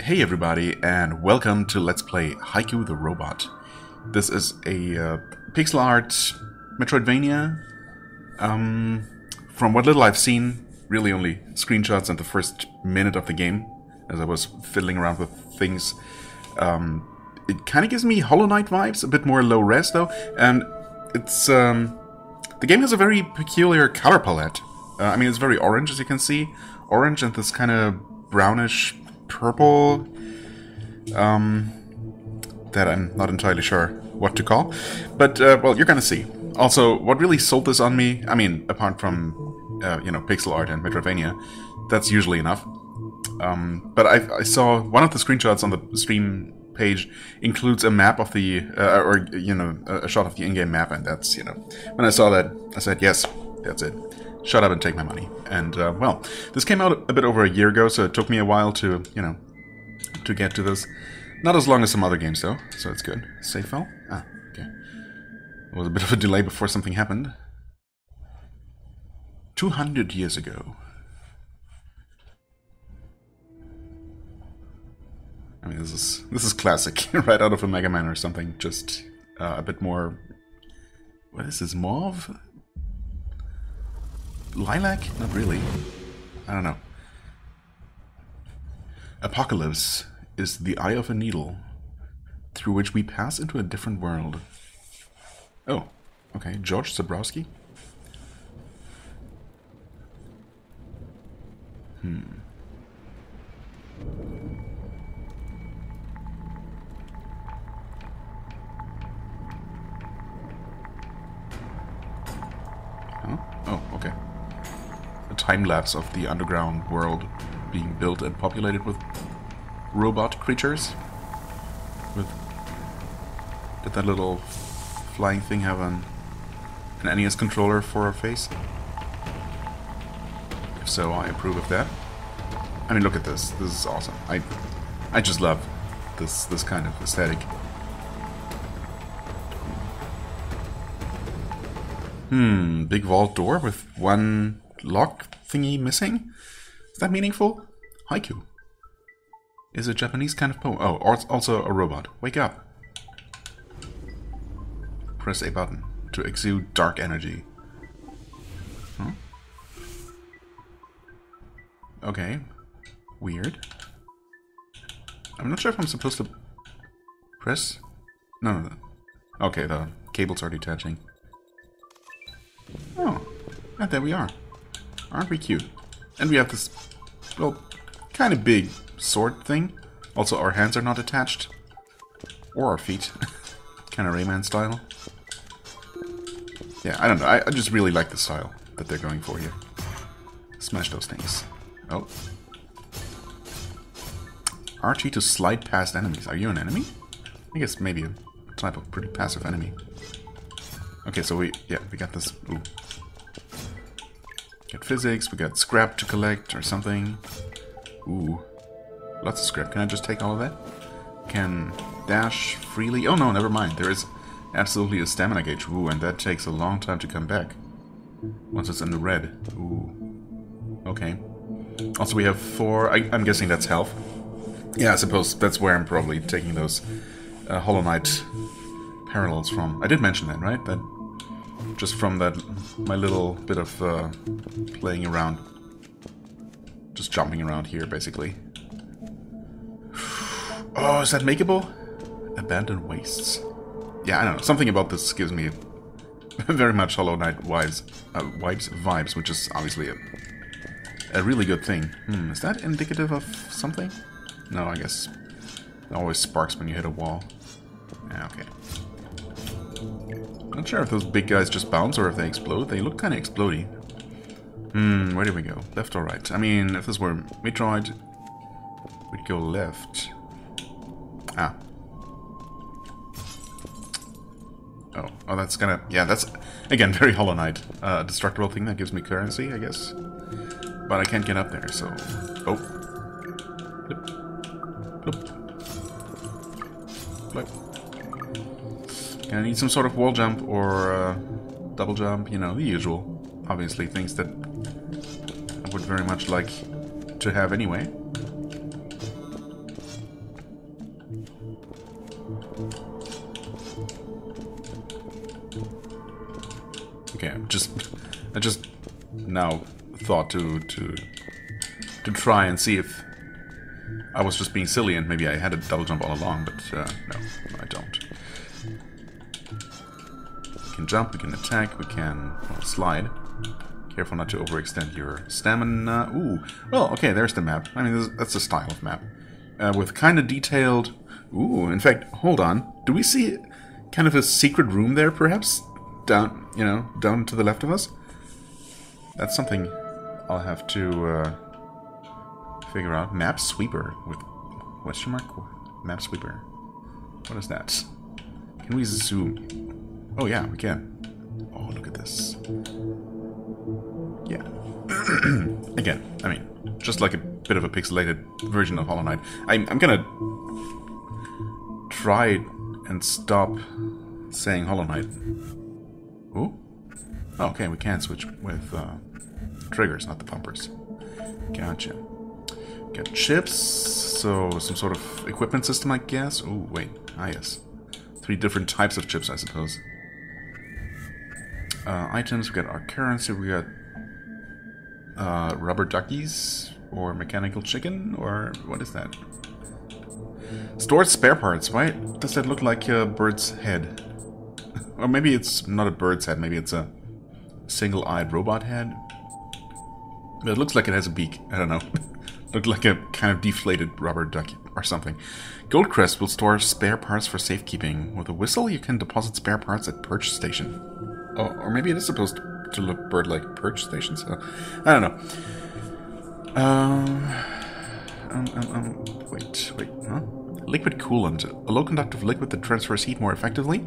Hey everybody, and welcome to Let's Play Haiku the Robot. This is a uh, pixel art Metroidvania. Um, from what little I've seen, really only screenshots and the first minute of the game, as I was fiddling around with things. Um, it kind of gives me Hollow Knight vibes, a bit more low res though, and it's um, the game has a very peculiar color palette. Uh, I mean, it's very orange, as you can see, orange and this kind of brownish purple um, that I'm not entirely sure what to call. But, uh, well, you're gonna see. Also, what really sold this on me, I mean, apart from, uh, you know, pixel art and Metroidvania, that's usually enough. Um, but I, I, saw one of the screenshots on the stream page includes a map of the, uh, or, you know, a shot of the in-game map, and that's, you know, when I saw that, I said, yes, that's it shut up and take my money. And, uh, well, this came out a bit over a year ago, so it took me a while to, you know, to get to this. Not as long as some other games, though, so it's good. Save file? Ah, okay. It was a bit of a delay before something happened. 200 years ago. I mean, this is this is classic, right out of a Mega Man or something. Just uh, a bit more. What is this? Mauve? Lilac? Not really. I don't know. Apocalypse is the eye of a needle through which we pass into a different world. Oh, okay. George Zabrowski? Hmm. Time lapse of the underground world being built and populated with robot creatures. With did that little flying thing have an an NES controller for a face? If so, I approve of that. I mean, look at this. This is awesome. I I just love this this kind of aesthetic. Hmm, big vault door with one lock thingy missing? Is that meaningful? Haiku. Is a Japanese kind of poem. Oh, it's also a robot. Wake up. Press a button to exude dark energy. Huh? Okay. Weird. I'm not sure if I'm supposed to press. No, no, no. Okay, the cables are detaching. Oh, and there we are. Aren't we cute? And we have this, well, kind of big sword thing. Also, our hands are not attached. Or our feet. kind of Rayman style. Yeah, I don't know. I, I just really like the style that they're going for here. Smash those things. Oh. RT to slide past enemies. Are you an enemy? I guess maybe a type of pretty passive enemy. Okay, so we, yeah, we got this. Ooh, Got physics, we got scrap to collect or something. Ooh. Lots of scrap. Can I just take all of that? Can dash freely? Oh no, never mind. There is absolutely a stamina gauge. Ooh, and that takes a long time to come back. Once it's in the red. Ooh. Okay. Also, we have four... I, am guessing that's health. Yeah, I suppose that's where I'm probably taking those uh, Hollow Knight parallels from. I did mention that, right? That just from that my little bit of uh, playing around. Just jumping around here, basically. Oh, is that makeable? Abandoned Wastes. Yeah, I don't know. Something about this gives me very much Hollow Knight vibes, uh, vibes, vibes, which is obviously a, a really good thing. Hmm, is that indicative of something? No, I guess it always sparks when you hit a wall. Yeah, okay. Not sure if those big guys just bounce or if they explode. They look kind of explody. Hmm, where do we go? Left or right? I mean, if this were Metroid, we'd go left. Ah. Oh, oh, that's gonna... Yeah, that's, again, very Hollow Knight. Uh, destructible thing that gives me currency, I guess. But I can't get up there, so... Oh. I need some sort of wall jump or uh, double jump, you know, the usual. Obviously, things that I would very much like to have anyway. Okay, i just I just now thought to to to try and see if I was just being silly and maybe I had a double jump all along, but uh, no. Jump, we can attack, we can well, slide. Careful not to overextend your stamina. Ooh, well, okay, there's the map. I mean, that's a style of map. Uh, with kind of detailed... Ooh, in fact, hold on. Do we see kind of a secret room there, perhaps? Down, you know, down to the left of us? That's something I'll have to uh, figure out. Map sweeper with question mark? Map sweeper. What is that? Can we zoom? Oh yeah, we can. Oh, look at this. Yeah. Again, I mean, just like a bit of a pixelated version of Hollow Knight. I'm, I'm gonna try and stop saying Hollow Knight. Ooh? Oh, okay, we can switch with uh, triggers, not the bumpers. Gotcha. Got chips, so some sort of equipment system, I guess. Oh, wait. Ah, yes. Three different types of chips, I suppose. Uh, items, we got our currency, we got uh, rubber duckies, or mechanical chicken, or what is that? Stored spare parts. Why does that look like a bird's head? or maybe it's not a bird's head, maybe it's a single-eyed robot head. But it looks like it has a beak. I don't know. Looked like a kind of deflated rubber duck or something. Goldcrest will store spare parts for safekeeping. With a whistle, you can deposit spare parts at Perch Station. Oh, or maybe it is supposed to look bird-like Perch Station, so... I don't know. Um... Um, um, um, wait, wait, huh? Liquid coolant. A low conductive liquid that transfers heat more effectively,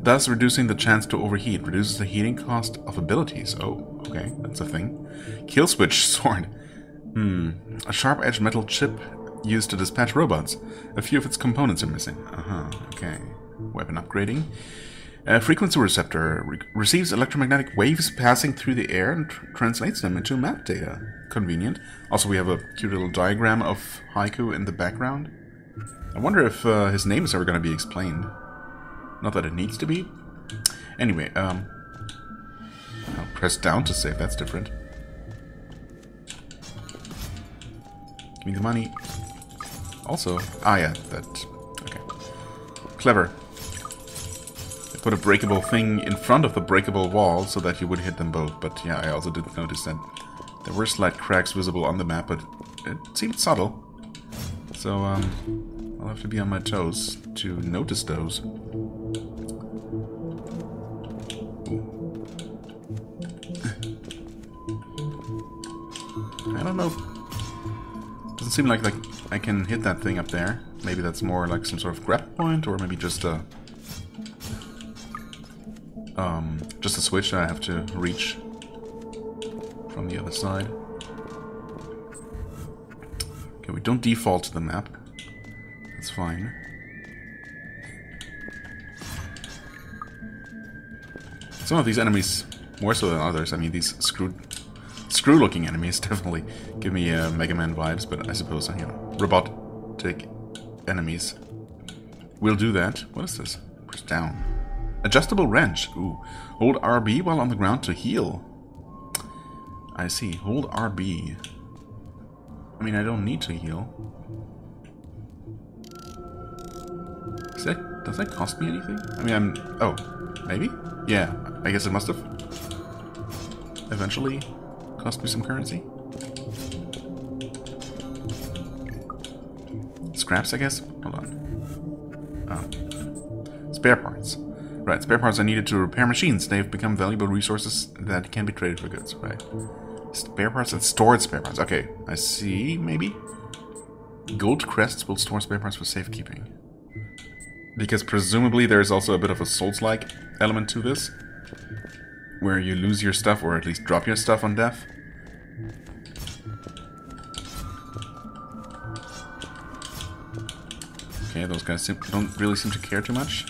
thus reducing the chance to overheat. Reduces the heating cost of abilities. Oh, okay, that's a thing. Kill switch sword. Hmm. A sharp-edged metal chip used to dispatch robots. A few of its components are missing. Uh-huh, okay. Weapon upgrading. A frequency receptor re receives electromagnetic waves passing through the air and tr translates them into map data. Convenient. Also, we have a cute little diagram of Haiku in the background. I wonder if uh, his name is ever going to be explained. Not that it needs to be. Anyway, um... I'll press down to save, that's different. Give me the money. Also, ah yeah, that, okay. Clever. Put a breakable thing in front of the breakable wall so that you would hit them both, but yeah, I also didn't notice that there were slight cracks visible on the map, but it seemed subtle. So, um, I'll have to be on my toes to notice those. I don't know. Doesn't seem like like I can hit that thing up there. Maybe that's more like some sort of grab point, or maybe just a um, just a switch I have to reach from the other side. Okay, we don't default to the map. That's fine. Some of these enemies, more so than others, I mean these screw screw-looking enemies definitely give me uh, Mega Man vibes, but I suppose, you know, robotic enemies will do that. What is this? Push down. Adjustable wrench. Ooh. Hold RB while on the ground to heal. I see. Hold RB. I mean, I don't need to heal. Does that, does that cost me anything? I mean, I'm... Oh, maybe? Yeah, I guess it must have. Eventually cost me some currency. Scraps, I guess? Hold on. Oh. Spare parts. Right, spare parts are needed to repair machines. They've become valuable resources that can be traded for goods. Right. Spare parts and stored spare parts. Okay, I see, maybe? Gold crests will store spare parts for safekeeping. Because presumably there's also a bit of a Souls-like element to this. Where you lose your stuff, or at least drop your stuff on death. Okay, those guys don't really seem to care too much.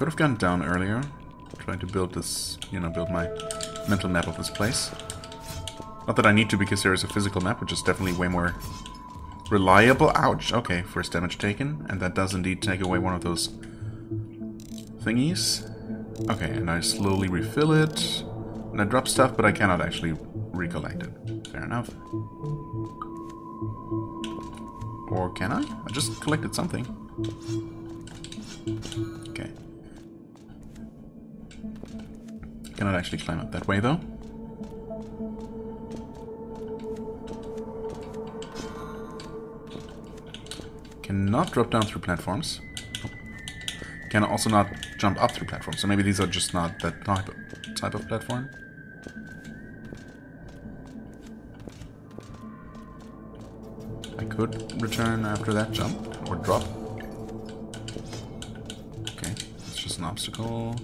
Could have gone down earlier, trying to build this, you know, build my mental map of this place. Not that I need to because there is a physical map, which is definitely way more Reliable, ouch. Okay, first damage taken. And that does indeed take away one of those thingies. Okay, and I slowly refill it. And I drop stuff, but I cannot actually recollect it. Fair enough. Or can I? I just collected something. Okay. Cannot actually climb up that way, though. Cannot drop down through platforms. Can also not jump up through platforms, so maybe these are just not that type of, type of platform. I could return after that jump, or drop. Okay, it's just an obstacle.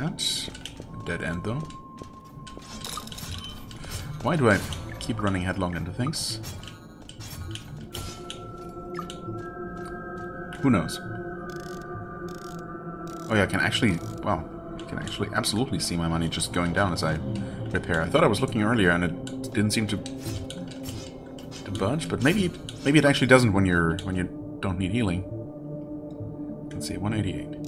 That. Dead end though. Why do I keep running headlong into things. Who knows? Oh yeah, I can actually, well, I can actually absolutely see my money just going down as I repair. I thought I was looking earlier and it didn't seem to to budge, but maybe maybe it actually doesn't when you're when you don't need healing. Let's see, 188.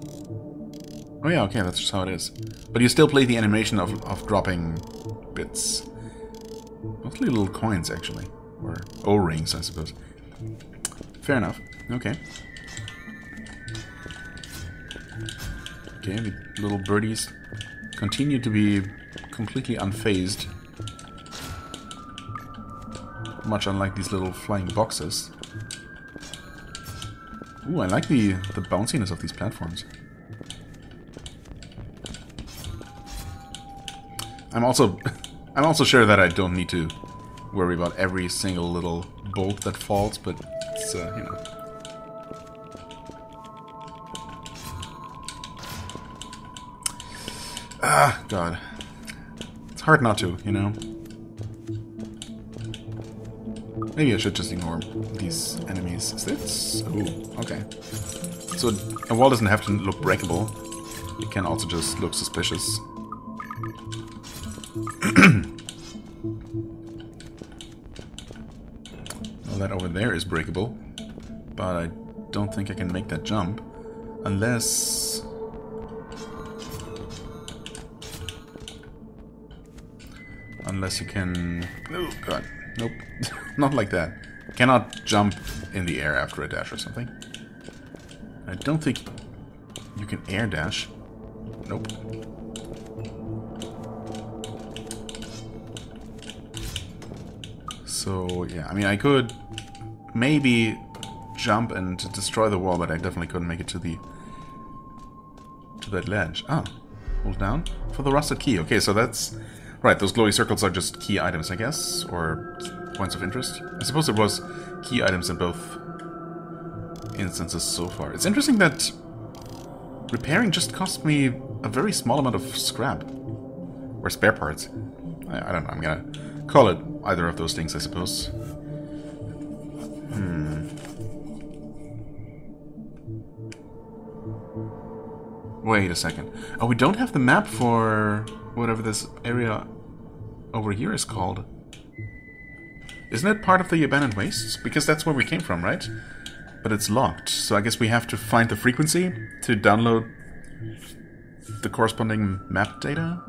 Oh yeah, okay, that's just how it is. But you still play the animation of, of dropping bits. Mostly little coins, actually. Or O-rings, I suppose. Fair enough. Okay. Okay, the little birdies continue to be completely unfazed. Much unlike these little flying boxes. Ooh, I like the, the bounciness of these platforms. I'm also I'm also sure that I don't need to worry about every single little bolt that falls, but it's, uh, you know. Ah, God. It's hard not to, you know? Maybe I should just ignore these enemies. Is this? Oh, okay. So a wall doesn't have to look breakable. It can also just look suspicious. That over there is breakable. But I don't think I can make that jump. Unless... Unless you can... Oh, God. Nope. Uh, Not like that. Cannot jump in the air after a dash or something. I don't think you can air dash. Nope. So, yeah, I mean, I could maybe jump and destroy the wall, but I definitely couldn't make it to the to that ledge. Ah, hold down for the rusted key. Okay, so that's right. Those glowy circles are just key items, I guess, or points of interest. I suppose there was key items in both instances so far. It's interesting that repairing just cost me a very small amount of scrap or spare parts. I, I don't know. I'm gonna call it either of those things, I suppose. Hmm. Wait a second. Oh, we don't have the map for whatever this area over here is called. Isn't it part of the abandoned wastes? Because that's where we came from, right? But it's locked, so I guess we have to find the frequency to download the corresponding map data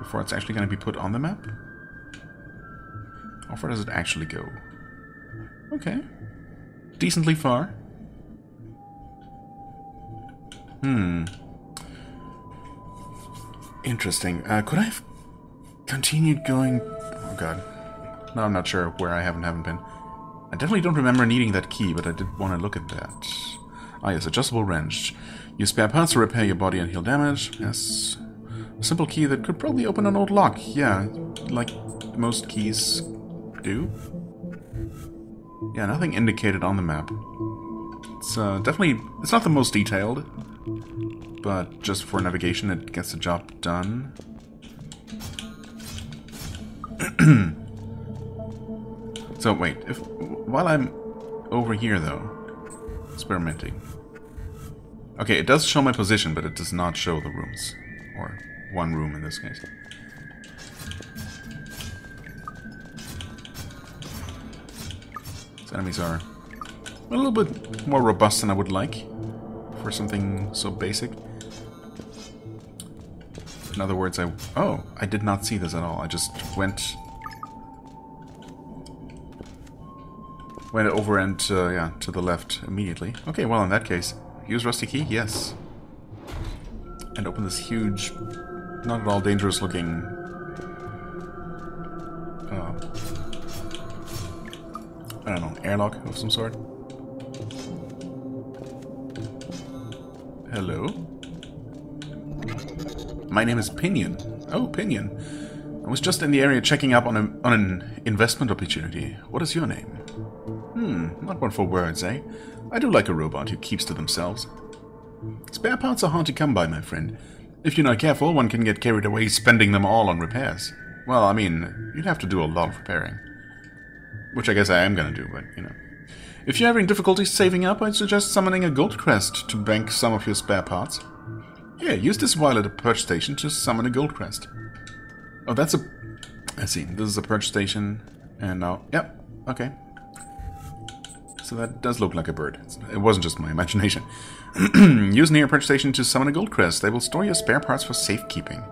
before it's actually going to be put on the map. How far does it actually go? Okay. Decently far. Hmm. Interesting. Uh, could I have continued going... Oh god. No, I'm not sure where I haven't haven't been. I definitely don't remember needing that key, but I did want to look at that. Ah, yes, adjustable wrench. Use spare parts to repair your body and heal damage. Yes. Simple key that could probably open an old lock. Yeah, like most keys do. Yeah, nothing indicated on the map. It's uh, definitely... It's not the most detailed, but just for navigation it gets the job done. so wait, if while I'm over here though, experimenting. Okay, it does show my position, but it does not show the rooms. Or one room in this case. These enemies are a little bit more robust than I would like for something so basic. In other words, I... Oh, I did not see this at all. I just went... Went over and, uh, yeah, to the left immediately. Okay, well, in that case, use Rusty Key? Yes. And open this huge not at all dangerous looking... Uh, I don't know, airlock of some sort. Hello? My name is Pinion. Oh, Pinion. I was just in the area checking up on, a, on an investment opportunity. What is your name? Hmm, not one for words, eh? I do like a robot who keeps to themselves. Spare parts are hard to come by, my friend. If you're not careful, one can get carried away spending them all on repairs. Well, I mean, you'd have to do a lot of repairing. Which I guess I am gonna do, but, you know. If you're having difficulty saving up, I'd suggest summoning a gold crest to bank some of your spare parts. Yeah, use this while at a perch station to summon a gold crest. Oh, that's a... I see. This is a perch station. And now... Yep. Okay. So that does look like a bird. It wasn't just my imagination. use near perch station to summon a gold crest. They will store your spare parts for safekeeping.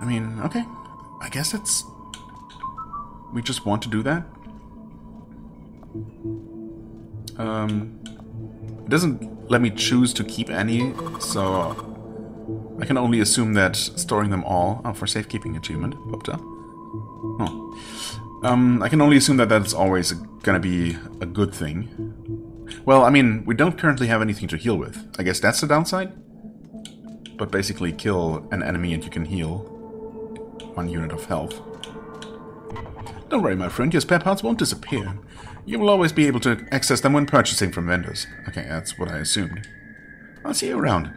I mean, okay. I guess it's... We just want to do that. Um, it doesn't let me choose to keep any, so I can only assume that storing them all oh, for safekeeping achievement popped up. Oh. Um, I can only assume that that's always gonna be a good thing. Well, I mean, we don't currently have anything to heal with. I guess that's the downside? But basically kill an enemy and you can heal one unit of health. Don't worry, my friend, your spare parts won't disappear. You will always be able to access them when purchasing from vendors. Okay, that's what I assumed. I'll see you around.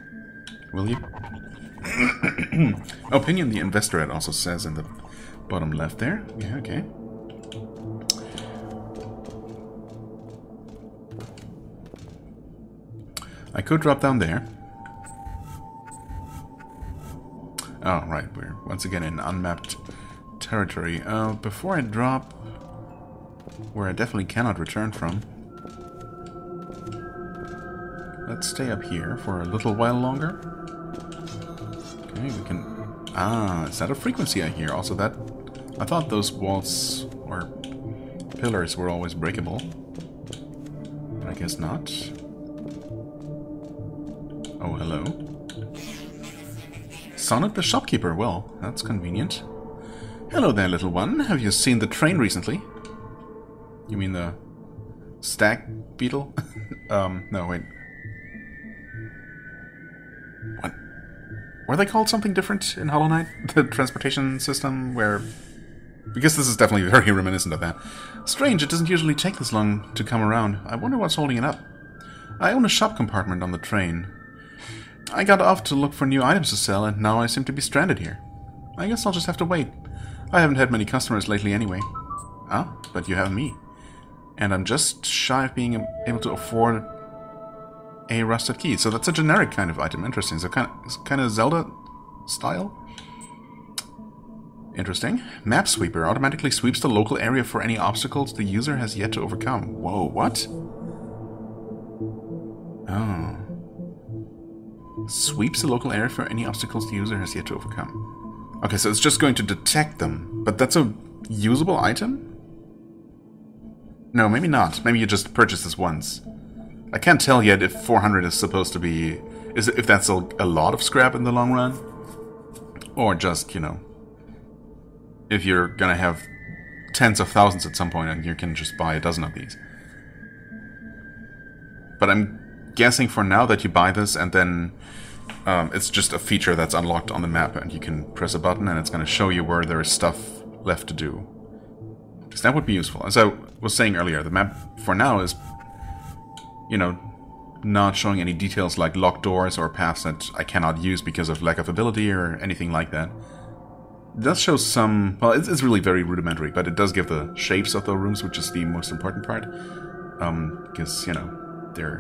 Will you? Pinion the investor, it also says in the bottom left there. Yeah, okay. I could drop down there. Oh, right, we're once again in unmapped territory. Uh, before I drop, where I definitely cannot return from. Let's stay up here for a little while longer. Okay, we can... Ah, is that a frequency I hear? Also that... I thought those walls or pillars were always breakable. But I guess not. Oh, hello. Sonnet the shopkeeper. Well, that's convenient. Hello there, little one. Have you seen the train recently? You mean the stag beetle? um, no, wait. What? Were they called something different in Hollow Knight? The transportation system where... Because this is definitely very reminiscent of that. Strange, it doesn't usually take this long to come around. I wonder what's holding it up. I own a shop compartment on the train. I got off to look for new items to sell, and now I seem to be stranded here. I guess I'll just have to wait. I haven't had many customers lately anyway. Ah, but you have me and I'm just shy of being able to afford a rusted key. So that's a generic kind of item. Interesting. So kind of, kind of Zelda style. Interesting. Map Sweeper automatically sweeps the local area for any obstacles the user has yet to overcome. Whoa, what? Oh. Sweeps the local area for any obstacles the user has yet to overcome. Okay, so it's just going to detect them. But that's a usable item? No, maybe not. Maybe you just purchase this once. I can't tell yet if 400 is supposed to be... Is if that's a, a lot of scrap in the long run. Or just, you know... If you're gonna have tens of thousands at some point and you can just buy a dozen of these. But I'm guessing for now that you buy this and then um, it's just a feature that's unlocked on the map and you can press a button and it's going to show you where there is stuff left to do. Because that would be useful. As I was saying earlier, the map for now is, you know, not showing any details like locked doors or paths that I cannot use because of lack of ability or anything like that. It does show some... Well, it's, it's really very rudimentary, but it does give the shapes of the rooms, which is the most important part. Um, because, you know, they're...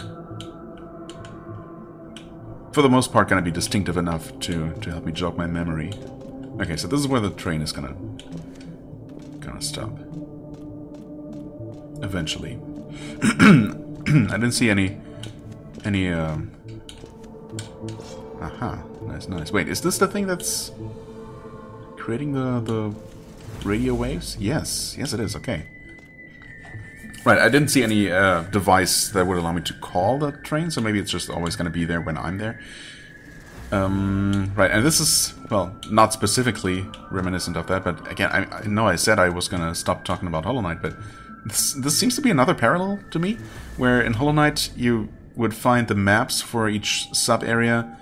For the most part, going to be distinctive enough to, to help me jog my memory. Okay, so this is where the train is gonna gonna stop. eventually. I didn't see any... Any, um... Aha. Nice, nice. Wait, is this the thing that's... Creating the, the radio waves? Yes. Yes, it is. Okay. Right, I didn't see any uh, device that would allow me to call the train, so maybe it's just always going to be there when I'm there. Um, right, and this is, well, not specifically reminiscent of that, but again, I, I know I said I was going to stop talking about Hollow Knight, but this, this seems to be another parallel to me, where in Hollow Knight you would find the maps for each sub-area.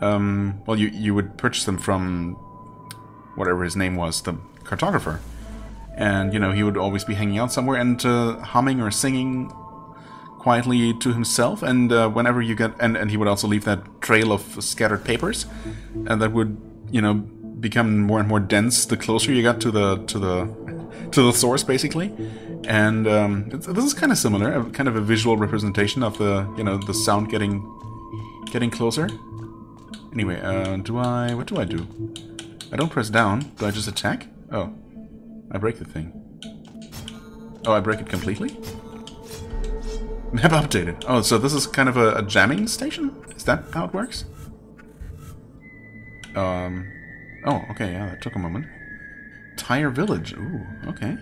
Um, well, you, you would purchase them from whatever his name was, the cartographer. And, you know, he would always be hanging out somewhere and uh, humming or singing quietly to himself. And uh, whenever you get... And, and he would also leave that trail of scattered papers. And that would, you know, become more and more dense the closer you got to the to the to the source, basically. And um, this is kind of similar, kind of a visual representation of the you know the sound getting getting closer. Anyway, uh, do I? What do I do? I don't press down. Do I just attack? Oh, I break the thing. Oh, I break it completely? Map updated. Oh, so this is kind of a, a jamming station? Is that how it works? Um. Oh, okay, yeah, that took a moment. Tire Village. Ooh, okay.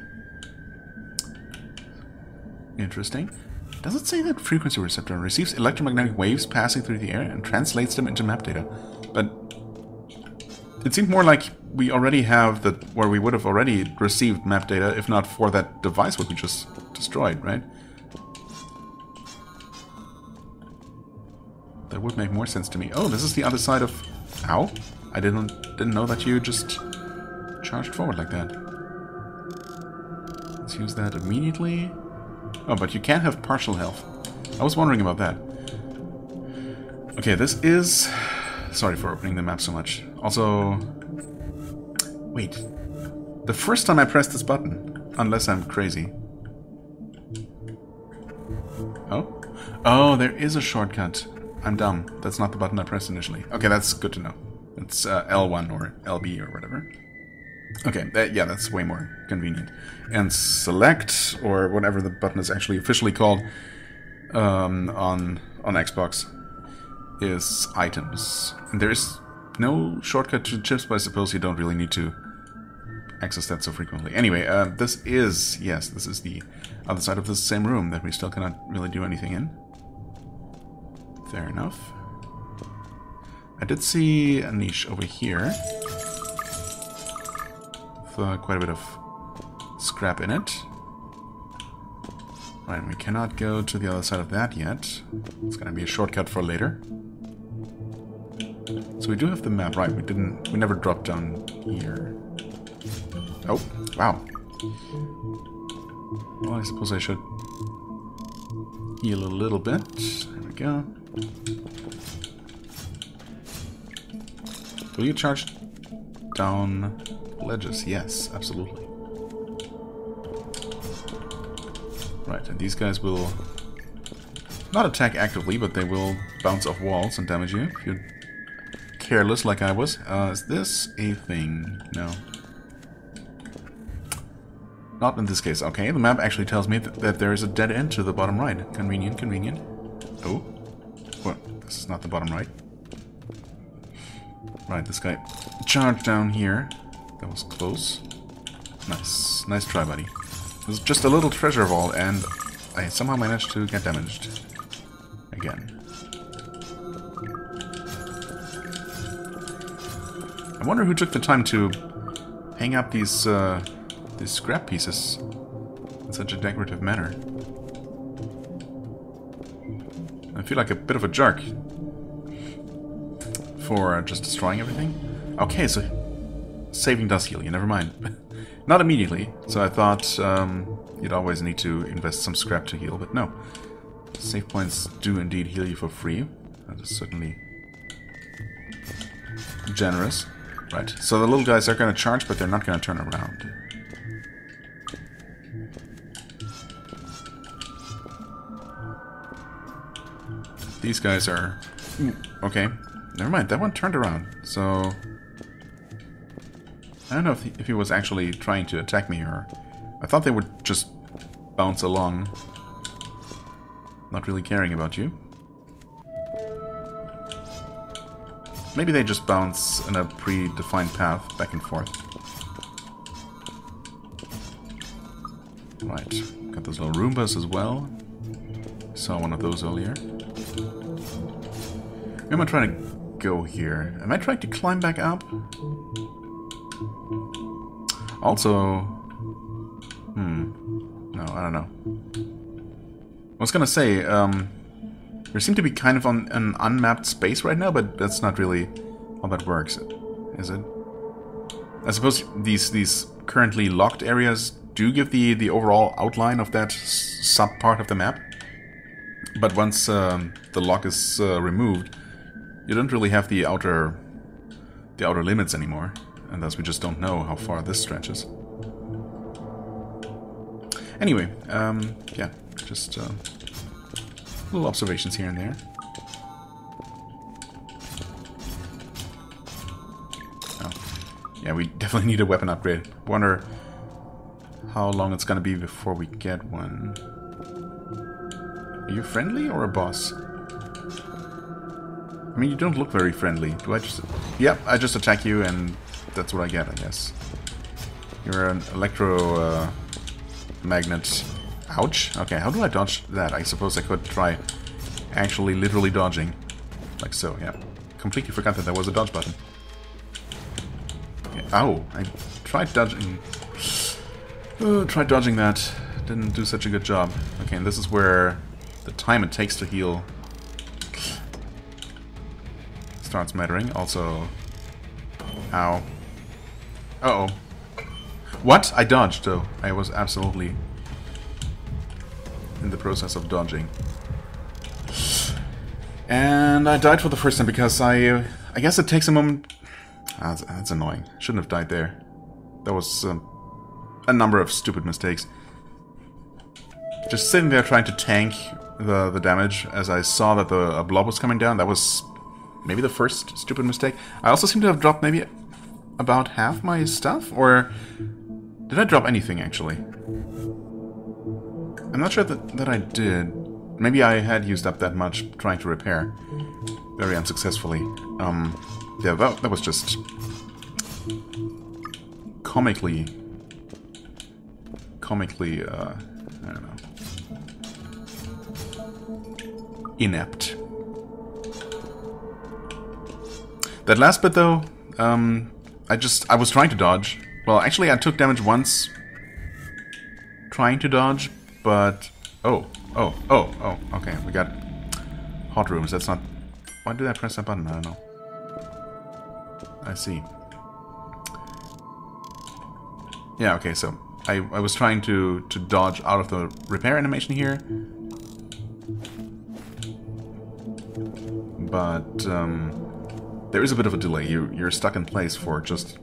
Interesting. Does it say that frequency receptor receives electromagnetic waves passing through the air and translates them into map data? But it seemed more like we already have that where we would have already received map data, if not for that device what we just destroyed, right? That would make more sense to me. Oh, this is the other side of... Ow. I didn't didn't know that you just charged forward like that. Let's use that immediately. Oh, but you can't have partial health. I was wondering about that. Okay, this is... Sorry for opening the map so much. Also... Wait. The first time I pressed this button, unless I'm crazy. Oh? Oh, there is a shortcut. I'm dumb. That's not the button I pressed initially. Okay, that's good to know. It's uh, L1 or LB or whatever. Okay, that, yeah, that's way more convenient. And select, or whatever the button is actually officially called um, on on Xbox, is items. And there's no shortcut to chips, but I suppose you don't really need to access that so frequently. Anyway, uh, this is, yes, this is the other side of the same room that we still cannot really do anything in. Fair enough. I did see a niche over here. With uh, quite a bit of scrap in it. Right, we cannot go to the other side of that yet. It's gonna be a shortcut for later. So we do have the map, right, we didn't we never dropped down here. Oh, wow. Well I suppose I should heal a little bit. There we go. Will you charge down ledges? Yes, absolutely. Right, and these guys will not attack actively, but they will bounce off walls and damage you if you're careless like I was. Uh, is this a thing? No. Not in this case. Okay, the map actually tells me that, that there is a dead end to the bottom right. Convenient, convenient. Oh. What? This is not the bottom right. Right, this guy charged down here. That was close. Nice. Nice try, buddy. It was just a little treasure vault, and I somehow managed to get damaged. Again. I wonder who took the time to hang up these, uh, these scrap pieces in such a decorative manner. I feel like a bit of a jerk for just destroying everything. Okay, so saving does heal you, never mind. Not immediately, so I thought um, you'd always need to invest some scrap to heal, but no. Save points do indeed heal you for free. That is certainly generous. Right, so the little guys are going to charge, but they're not going to turn around. These guys are... Okay, never mind, that one turned around, so... I don't know if he, if he was actually trying to attack me or... I thought they would just bounce along. Not really caring about you. Maybe they just bounce in a predefined path back and forth. Right, got those little Roombas as well. Saw one of those earlier. Am I trying to go here? Am I trying to climb back up? Also... Hmm. No, I don't know. I was gonna say, um... We seem to be kind of on an unmapped space right now, but that's not really how that works, is it? I suppose these these currently locked areas do give the, the overall outline of that sub-part of the map. But once um, the lock is uh, removed, you don't really have the outer the outer limits anymore, and thus we just don't know how far this stretches. Anyway, um, yeah, just uh, little observations here and there. Oh. Yeah, we definitely need a weapon upgrade. Wonder how long it's gonna be before we get one. Are you friendly or a boss? I mean, you don't look very friendly. Do I just... Yep, I just attack you and that's what I get, I guess. You're an electro uh, magnet Ouch. Okay, how do I dodge that? I suppose I could try actually literally dodging. Like so, yeah. Completely forgot that there was a dodge button. Yeah. Ow, I tried dodging... Uh, tried dodging that. Didn't do such a good job. Okay, and this is where the time it takes to heal starts mattering. Also... Ow. Uh oh What? I dodged, though. I was absolutely in the process of dodging. And I died for the first time because I... I guess it takes a moment... That's, that's annoying. Shouldn't have died there. That was um, a number of stupid mistakes. Just sitting there trying to tank the, the damage as I saw that the blob was coming down. That was maybe the first stupid mistake. I also seem to have dropped maybe about half my stuff, or did I drop anything actually? I'm not sure that, that I did. Maybe I had used up that much trying to repair. Very unsuccessfully. Um, yeah, that, that was just... comically... comically, uh, I don't know. Inept. That last bit, though, um, I just... I was trying to dodge. Well, actually, I took damage once trying to dodge, but... Oh, oh, oh, oh, okay. We got hot rooms. That's not... Why did I press that button? I don't know. I see. Yeah, okay, so I, I was trying to, to dodge out of the repair animation here. But um, there is a bit of a delay. You, you're stuck in place for just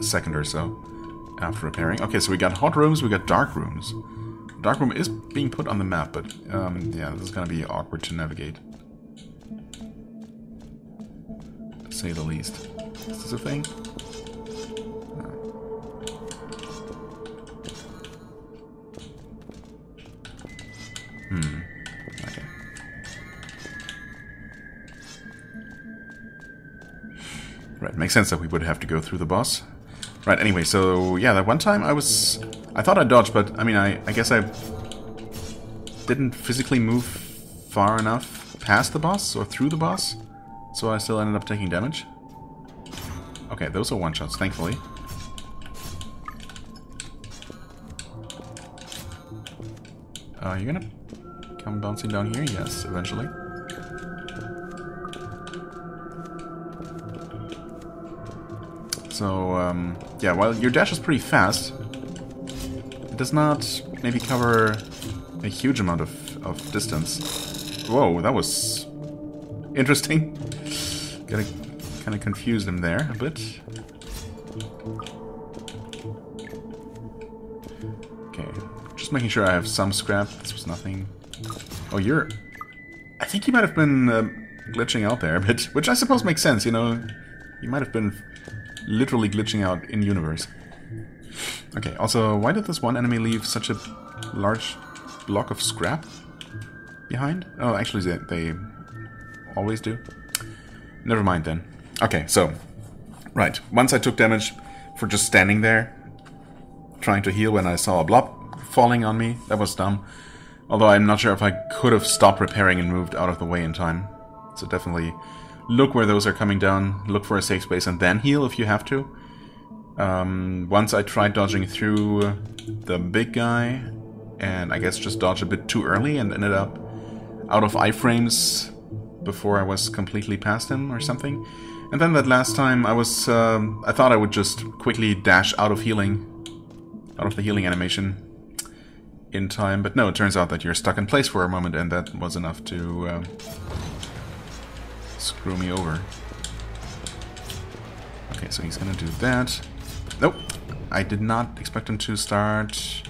a second or so after repairing. Okay, so we got hot rooms, we got dark rooms. Dark room is being put on the map, but um, yeah, this is gonna be awkward to navigate. To say the least. Is this a thing? Makes sense that we would have to go through the boss. Right, anyway, so yeah, that one time I was I thought I dodged, but I mean, I, I guess I didn't physically move far enough past the boss or through the boss, so I still ended up taking damage. Okay, those are one-shots, thankfully. Uh, you gonna come bouncing down here? Yes, eventually. So, um, yeah, while your dash is pretty fast, it does not maybe cover a huge amount of, of distance. Whoa, that was interesting. Gotta kind of confuse them there a bit. Okay, just making sure I have some scrap. This was nothing. Oh, you're... I think you might have been uh, glitching out there a bit, which I suppose makes sense, you know? You might have been literally glitching out in-universe. Okay, also, why did this one enemy leave such a large block of scrap behind? Oh, actually, they, they always do. Never mind then. Okay, so, right. Once I took damage for just standing there, trying to heal when I saw a blob falling on me. That was dumb. Although I'm not sure if I could have stopped repairing and moved out of the way in time. So definitely look where those are coming down, look for a safe space, and then heal if you have to. Um, once I tried dodging through the big guy, and I guess just dodged a bit too early and ended up out of iframes before I was completely past him or something. And then that last time I was, um, I thought I would just quickly dash out of healing, out of the healing animation in time, but no, it turns out that you're stuck in place for a moment and that was enough to uh, screw me over. Okay, so he's gonna do that. Nope, I did not expect him to start...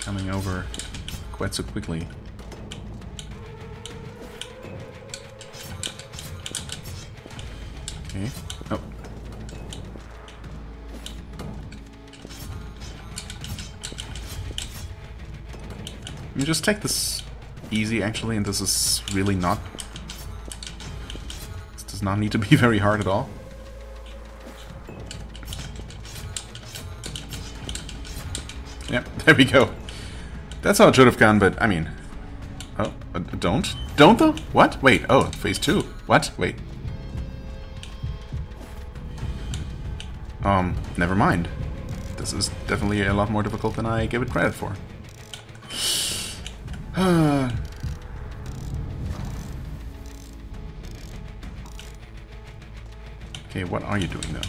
coming over quite so quickly. Okay. You just take this easy, actually, and this is really not... This does not need to be very hard at all. Yeah, there we go. That's how it should have gone, but, I mean... Oh, uh, don't? Don't, though? What? Wait, oh, phase two. What? Wait. Um, never mind. This is definitely a lot more difficult than I give it credit for. Okay, what are you doing though?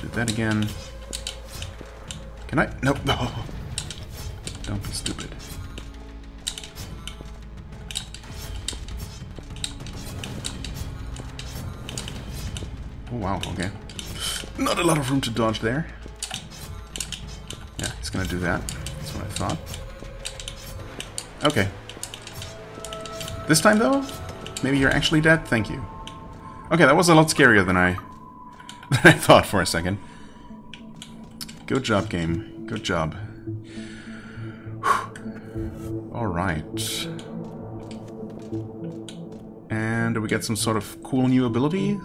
do that again. Can I? Nope. No. Don't be stupid. Oh, wow, okay. Not a lot of room to dodge there. He's gonna do that. That's what I thought. Okay. This time, though, maybe you're actually dead? Thank you. Okay, that was a lot scarier than I, than I thought for a second. Good job, game. Good job. Alright. And do we get some sort of cool new ability?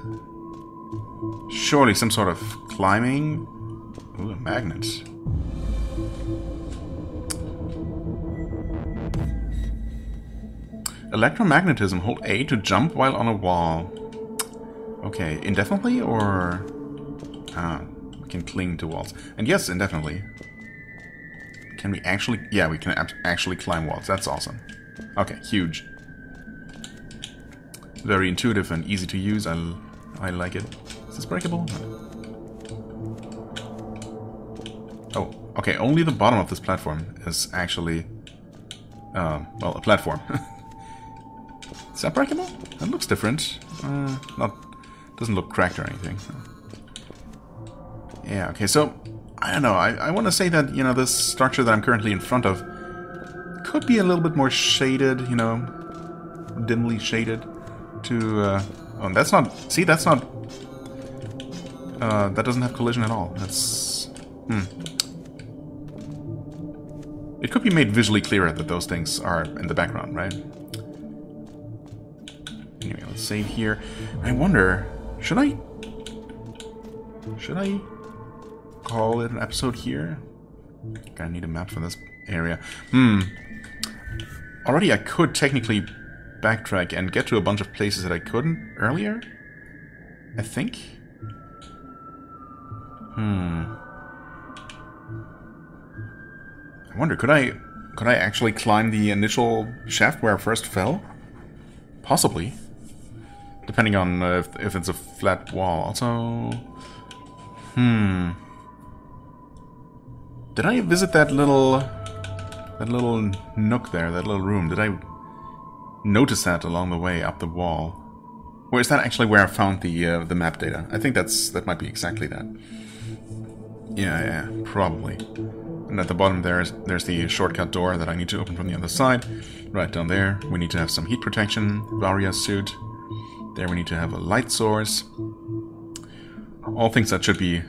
Surely some sort of climbing? Ooh, a magnet. Electromagnetism. Hold A to jump while on a wall. Okay, indefinitely or... Ah, we can cling to walls. And yes, indefinitely. Can we actually... Yeah, we can actually climb walls. That's awesome. Okay, huge. Very intuitive and easy to use. I, I like it this breakable? Oh, okay, only the bottom of this platform is actually, uh, well, a platform. is that breakable? That looks different. Uh, not, doesn't look cracked or anything. Yeah, okay, so, I don't know, I, I want to say that, you know, this structure that I'm currently in front of could be a little bit more shaded, you know, dimly shaded to, uh, oh, that's not, see, that's not uh, that doesn't have collision at all. That's... Hmm. It could be made visually clearer that those things are in the background, right? Save here. I wonder, should I... Should I call it an episode here? Gonna need a map for this area. Hmm. Already I could technically backtrack and get to a bunch of places that I couldn't earlier. I think. Hmm. I wonder, could I could I actually climb the initial shaft where I first fell? Possibly. Depending on uh, if, if it's a flat wall. Also... Hmm... Did I visit that little... That little nook there, that little room? Did I notice that along the way up the wall? Or is that actually where I found the uh, the map data? I think that's that might be exactly that. Yeah, yeah, probably. And at the bottom there's there's the shortcut door that I need to open from the other side. Right down there, we need to have some heat protection, Varia suit. There we need to have a light source. All things that should be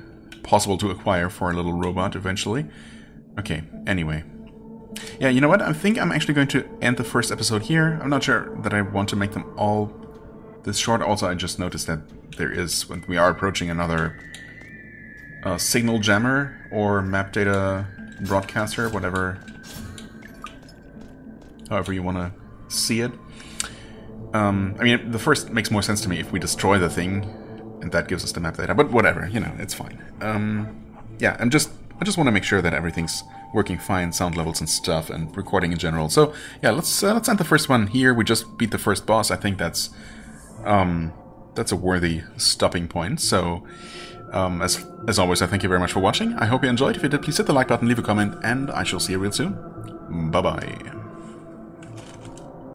possible to acquire for a little robot eventually. Okay, anyway. Yeah, you know what? I think I'm actually going to end the first episode here. I'm not sure that I want to make them all this short. Also, I just noticed that there is, when we are approaching another uh, signal jammer or map data broadcaster, whatever, however you want to see it. Um, I mean, the first makes more sense to me if we destroy the thing, and that gives us the map data. But whatever, you know, it's fine. Um, yeah, I'm just I just want to make sure that everything's working fine, sound levels and stuff, and recording in general. So yeah, let's uh, let's end the first one here. We just beat the first boss. I think that's um, that's a worthy stopping point. So um, as as always, I thank you very much for watching. I hope you enjoyed. If you did, please hit the like button, leave a comment, and I shall see you real soon. Bye bye.